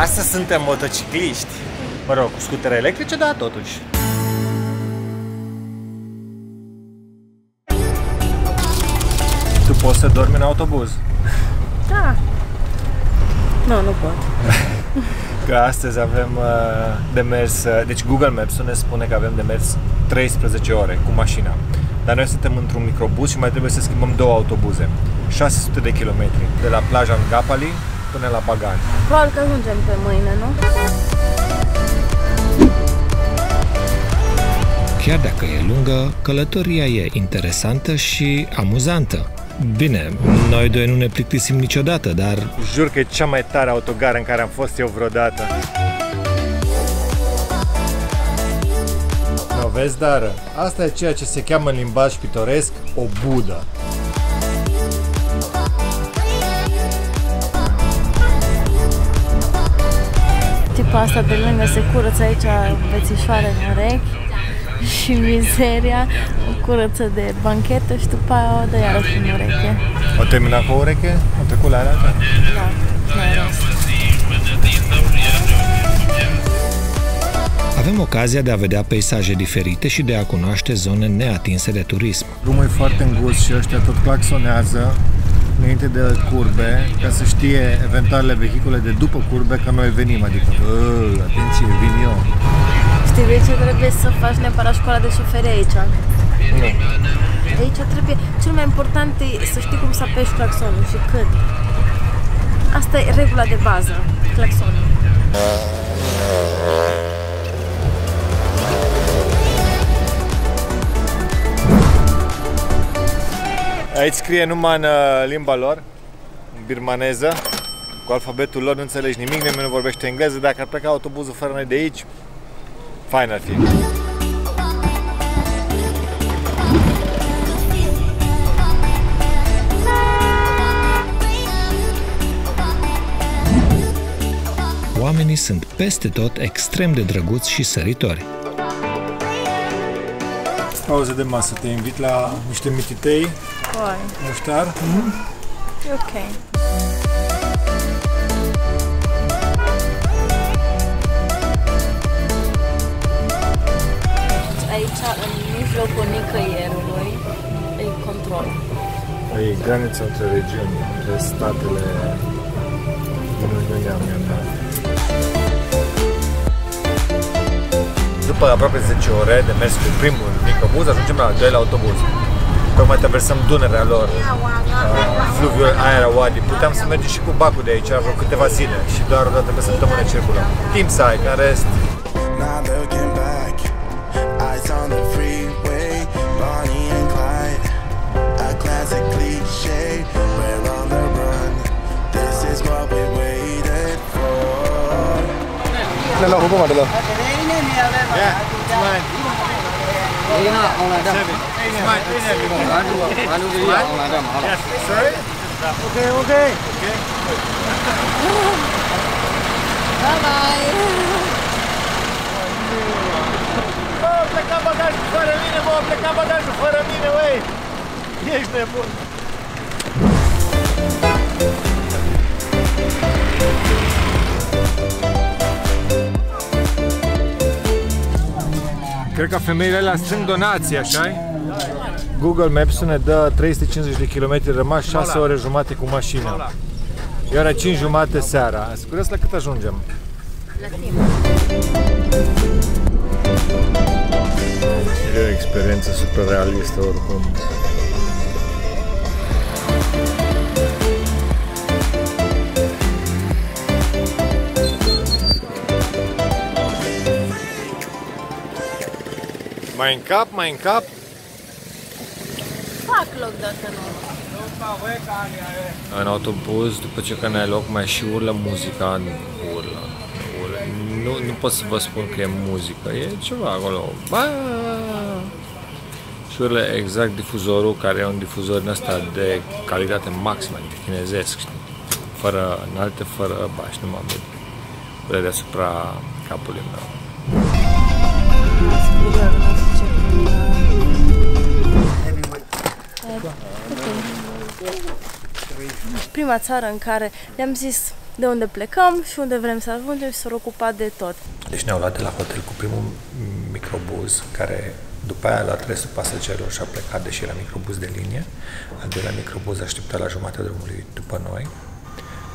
Astăzi suntem motocicliști. Mă rog, cu scutere electrice, dar totuși. Tu poți să dormi în autobuz? Da. Nu, nu pot. Că astăzi avem uh, de mers, uh, deci Google Maps ne spune că avem de mers 13 ore cu mașina. Dar noi suntem într-un microbus și mai trebuie să schimbăm două autobuze. 600 de kilometri, de la plaja în Gapali până la Pagani. Probabil că ajungem pe mâine, nu? Chiar dacă e lungă, călătoria e interesantă și amuzantă. Bine, noi doi nu ne plictisim niciodată, dar Jur că e cea mai tare autogară în care am fost eu vreodată. No, vezi, dar asta e ceea ce se cheamă în limbaj pitoresc o budă. Tipa asta de lângă se curăță aici bețișoare în urechi și mizeria o curăță de banchetă și după aia o dă iarăși în ureche. O terminat cu o ureche? O trecut la alea? Da, mai ales. avem ocazia de a vedea peisaje diferite și de a cunoaște zone neatinse de turism. Drumul e foarte îngust și ăștia tot claxonează înainte de curbe ca să știe eventuale vehicule de după curbe că noi venim, adică "Bă, atenție, vin eu. Știi de ce trebuie să faci neapărat școala de șoferi aici? Nu. Aici trebuie, cel mai important e să știi cum să apeși claxonul și când. Asta e regula de bază, claxonul. Aici scrie numai în uh, limba lor, în birmaneză, cu alfabetul lor, nu înțelegi nimic, nimeni nu vorbește engleză, dacă ar pleca autobuzul fără noi de aici, fain ar fi. Oamenii sunt peste tot extrem de drăguți și săritori. Pauză de masă, te invit la niște mititei, Oi, muștar. e ok. E granița între regiuni, între statele din Uniunea Myanmar. După aproape 10 ore de mers cu primul microbuz, ajungem la al doilea autobuz. Tocmai traversăm Dunărea lor, uh, fluviul Aera Wadi. Puteam să mergem și cu bacul de aici vreo câteva zile și doar o dată pe săptămână circulăm. Timp să ai, că în rest Not looking back, eyes on the shade. We're on the run. This is what we waited for. No, no, hukum adalah. Yeah, mine. Ini nak mine. Yes, sorry. Okay, okay. Okay. Bye bye. plecat pe acasă fără mine, mă, plecat pe acasă fără mine, băi! Ești nebun! Cred că femeile alea strâng donații, așa Google Maps ne dă 350 de km rămas 6 ore jumate cu mașina. E ora 5 jumate seara. Curios la cât ajungem? E o experiență super realistă oricum. Mai în cap, mai în cap. Fac loc dacă nu. În autobuz, după ce că n-ai loc, mai și urlă muzica în urlă. urlă. Nu, nu pot să vă spun că e muzică, e ceva acolo. Ba! Și urlă exact difuzorul, care e un difuzor din ăsta de calitate maximă, de chinezesc, știi? Fără înalte, fără bași, nu m-am de deasupra capului meu. Prima țară în care le-am zis de unde plecăm și unde vrem să ajungem și s-au ocupat de tot. Deci ne-au luat de la hotel cu primul microbuz, care după aia a luat restul pasagerilor și a plecat, deși era microbuz de linie. Al doilea microbuz aștepta la jumătatea drumului după noi,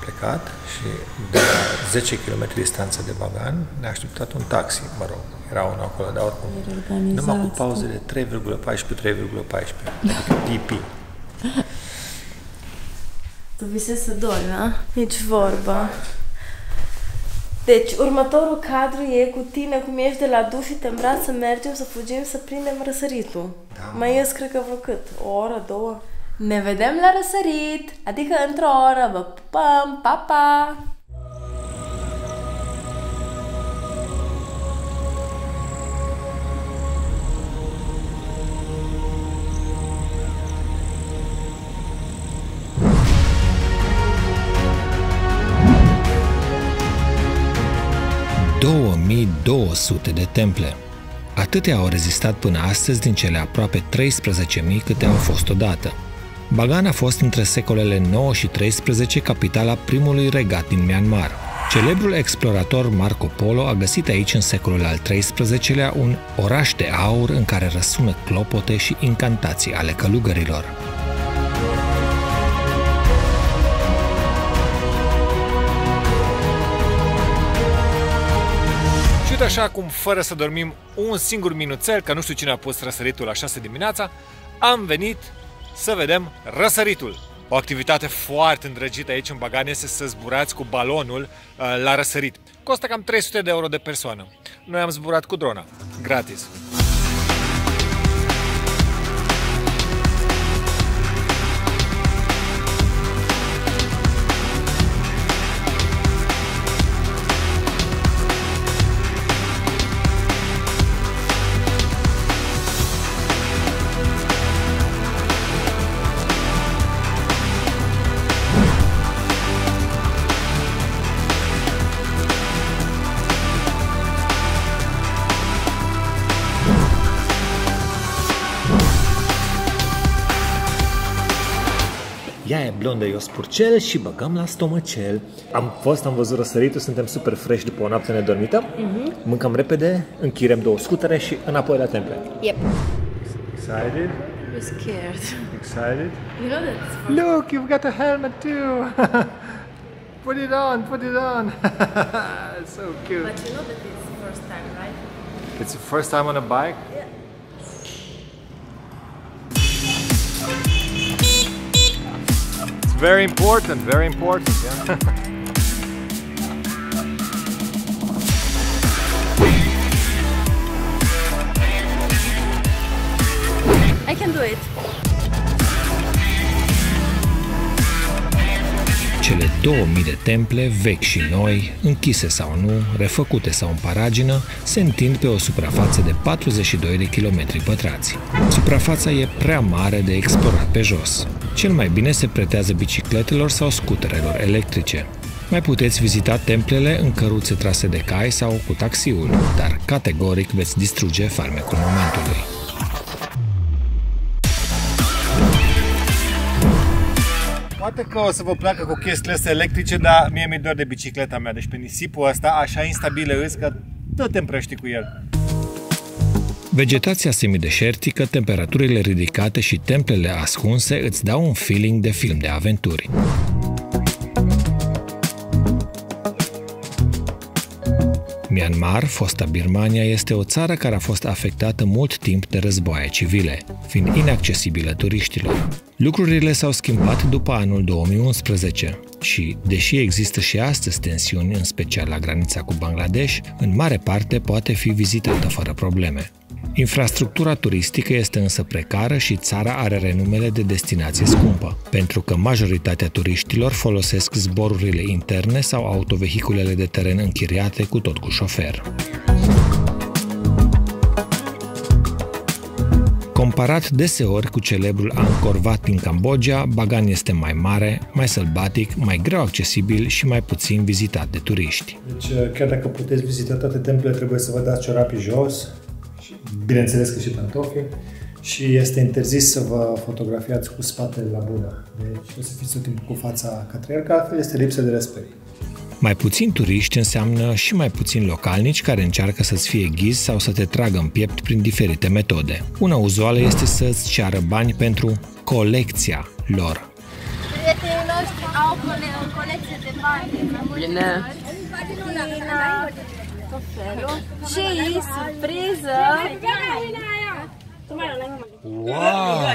plecat și de la 10 km distanță de Bagan ne-a așteptat un taxi, mă rog, era unul acolo, dar oricum, numai cu pauze de 3,14, 3,14, adică PP. Tu visezi să dormi, a? Nici vorba. Deci, următorul cadru e cu tine cum ești de la duș și te îmbraci să mergem, să fugim, să prindem răsăritul. Da. Mai ies, cred că vreo cât? O oră, două? Ne vedem la răsărit, adică într-o oră, vă pupăm, pa, pa! – 2200 de temple. Atâtea au rezistat până astăzi din cele aproape 13.000 câte au fost odată. Bagan a fost între secolele 9 și 13 capitala primului regat din Myanmar. Celebrul explorator Marco Polo a găsit aici în secolul al XIII-lea un oraș de aur în care răsună clopote și incantații ale călugărilor. Și uite așa cum, fără să dormim un singur minuțel, că nu știu cine a pus răsăritul la 6 dimineața, am venit să vedem răsăritul. O activitate foarte îndrăgită aici în Bagan este să zburați cu balonul uh, la răsărit. Costă cam 300 de euro de persoană. Noi am zburat cu drona, gratis. Blondă, eu spurcel și băgăm la stomacel. Am fost, am văzut răsăritul, suntem super fresh după o noapte nedormită. Mm-hmm. Mâncăm repede, închirem două scutere și înapoi la temple. Yep. Excited? You're scared. Excited? You know that Look, you've got a helmet too! put it on, put it on! so cute. But you know that it's the first time, right? It's the first time on a bike? Yeah. It's very important, very important, yeah. I can do it. Cele 2000 de temple, vechi și noi, închise sau nu, refăcute sau în paragină, se întind pe o suprafață de 42 de kilometri pătrați. Suprafața e prea mare de explorat pe jos. Cel mai bine se pretează bicicletelor sau scuterelor electrice. Mai puteți vizita templele în căruțe trase de cai sau cu taxiul, dar categoric veți distruge farmecul momentului. Poate că o să vă placă cu chestiile astea electrice, dar mie mi-e dor de bicicleta mea. Deci pe nisipul ăsta, așa instabilă îți că tot te împrăști cu el. Vegetația semideșertică, temperaturile ridicate și templele ascunse îți dau un feeling de film de aventuri. Myanmar, fosta Birmania, este o țară care a fost afectată mult timp de războaie civile, fiind inaccesibilă turiștilor. Lucrurile s-au schimbat după anul 2011 și, deși există și astăzi tensiuni, în special la granița cu Bangladesh, în mare parte poate fi vizitată fără probleme. Infrastructura turistică este însă precară și țara are renumele de destinație scumpă, pentru că majoritatea turiștilor folosesc zborurile interne sau autovehiculele de teren închiriate cu tot cu șofer. Comparat deseori cu celebrul Angkor Wat din Cambodgia, Bagan este mai mare, mai sălbatic, mai greu accesibil și mai puțin vizitat de turiști. Deci, chiar dacă puteți vizita toate templele, trebuie să vă dați ciorapii jos, și, bineînțeles că și pantofii, și este interzis să vă fotografiați cu spatele la Buddha. Deci o să fiți tot timpul cu fața către el, că altfel este lipsă de respect. Mai puțin turiști înseamnă și mai puțin localnici care încearcă să-ți fie ghiz sau să te tragă în piept prin diferite metode. Una uzuală este să-ți ceară bani pentru colecția lor. Prietenii noștri au cole- o colecție de bani. Bine tot felul surpriză! Wow!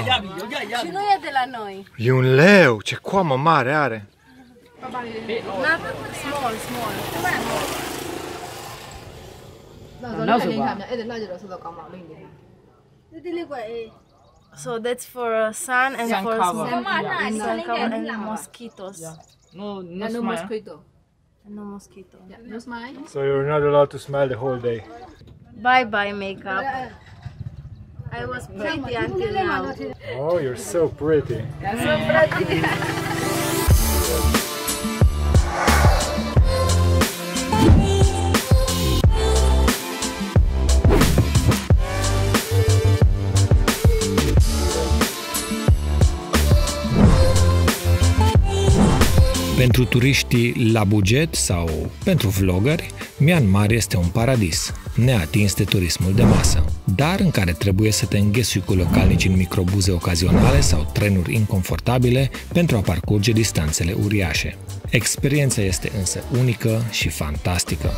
Și nu e de la noi. E un leu, ce coamă mare are. Small, small. So that's for uh, sun and sun for cover. sun cover and mosquitoes. Yeah. No, no, no mosquito. And no mosquito. Yeah, no smile. So you're not allowed to smile the whole day. Bye bye makeup. I was pretty until now. Oh, you're so pretty. so pretty. Pentru turiștii la buget sau pentru vloggeri, Myanmar este un paradis, neatins de turismul de masă, dar în care trebuie să te înghesui cu localnici în microbuze ocazionale sau trenuri inconfortabile pentru a parcurge distanțele uriașe. Experiența este însă unică și fantastică.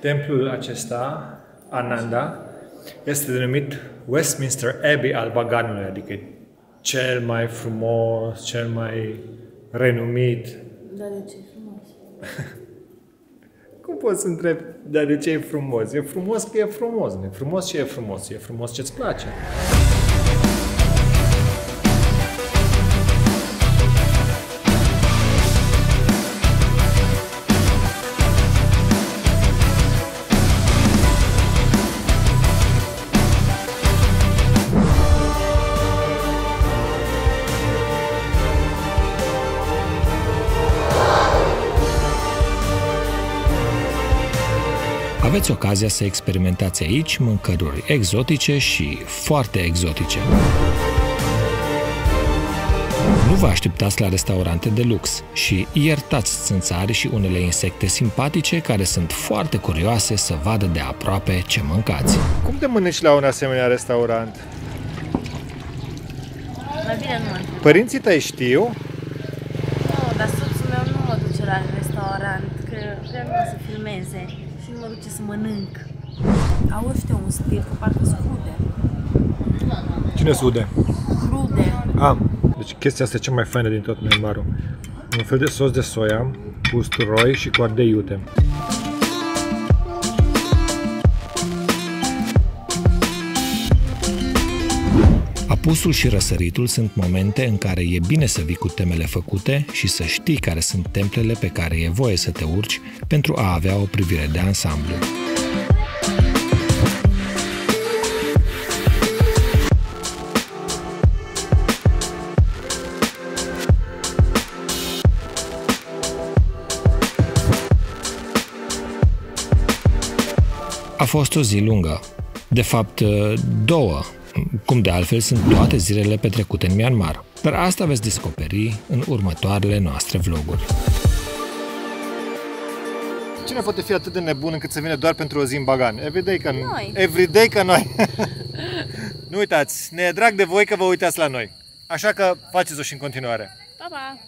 Templul acesta, Ananda, este denumit Westminster Abbey al Baganului, adică cel mai frumos, cel mai renumit. Dar de ce frumos? Cum poți să întrebi, dar de ce e frumos? E frumos că e frumos, nu e frumos ce e frumos, e frumos ce-ți place. Aveți ocazia să experimentați aici mâncăruri exotice și foarte exotice. Nu vă așteptați la restaurante de lux și iertați țânțari și unele insecte simpatice care sunt foarte curioase să vadă de aproape ce mâncați. Cum te mănânci la un asemenea restaurant? Mai bine nu mă întreb. Părinții tăi știu? Nu, dar soțul meu nu mă duce la restaurant, că vrea numai să filmeze și nu mă duce să mănânc. Au ăștia un stil, că parcă sunt crude. Cine sude? Crude. Am. Deci chestia asta e cea mai faină din tot Myanmarul. Un fel de sos de soia cu usturoi și cu ardei iute. Apusul și răsăritul sunt momente în care e bine să vii cu temele făcute și să știi care sunt templele pe care e voie să te urci pentru a avea o privire de ansamblu. A fost o zi lungă. De fapt, două, cum de altfel sunt toate zilele petrecute în Myanmar. Dar asta veți descoperi în următoarele noastre vloguri. Cine poate fi atât de nebun încât să vină doar pentru o zi în Bagan? Everyday ca Noi. Everyday ca noi. nu uitați, ne e drag de voi că vă uitați la noi. Așa că faceți-o și în continuare. Pa, pa!